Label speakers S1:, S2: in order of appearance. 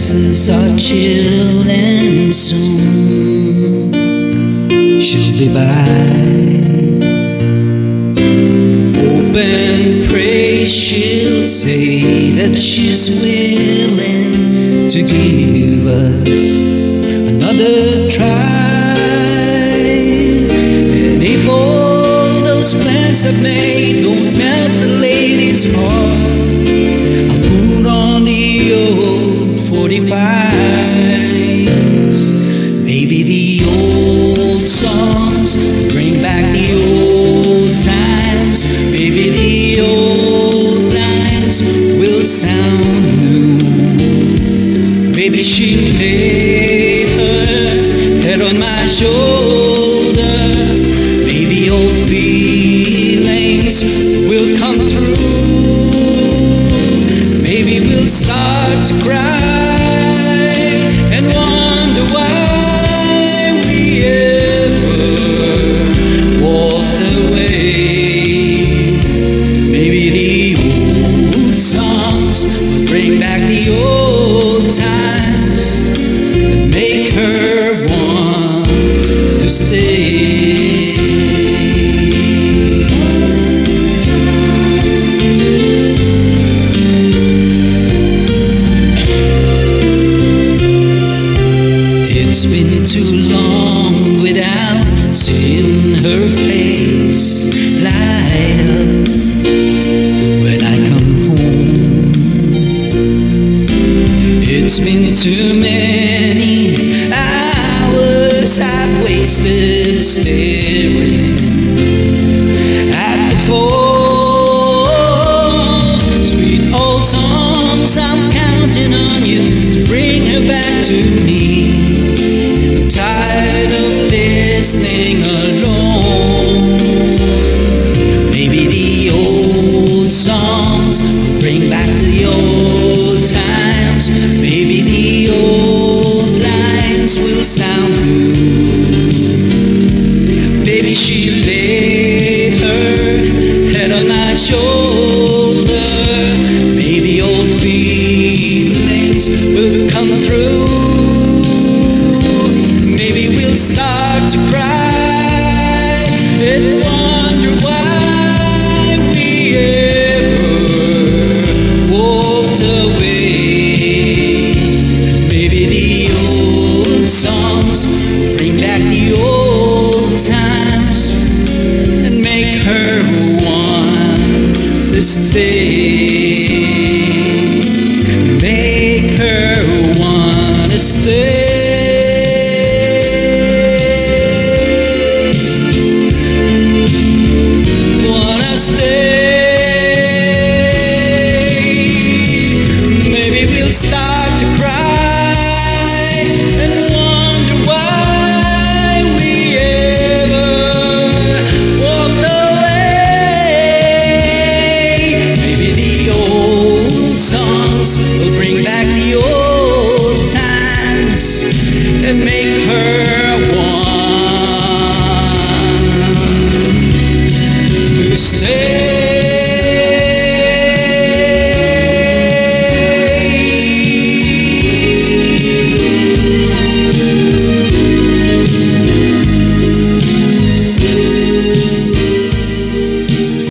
S1: glasses are chilled and soon she'll be by. Hope and pray she'll say that she's willing to give us another try. And if all those plans I've made don't melt the lady's heart, sound new. Maybe she'll lay her head on my shoulder. Maybe old feelings will come through. Maybe we'll start to cry back the old times and make her want to stay. It's been too long without seeing her face too many hours I've wasted staring at the phone. Sweet old songs, I'm counting on you to bring her back to me. I'm tired of will come through. Maybe we'll start to cry stay. dizer.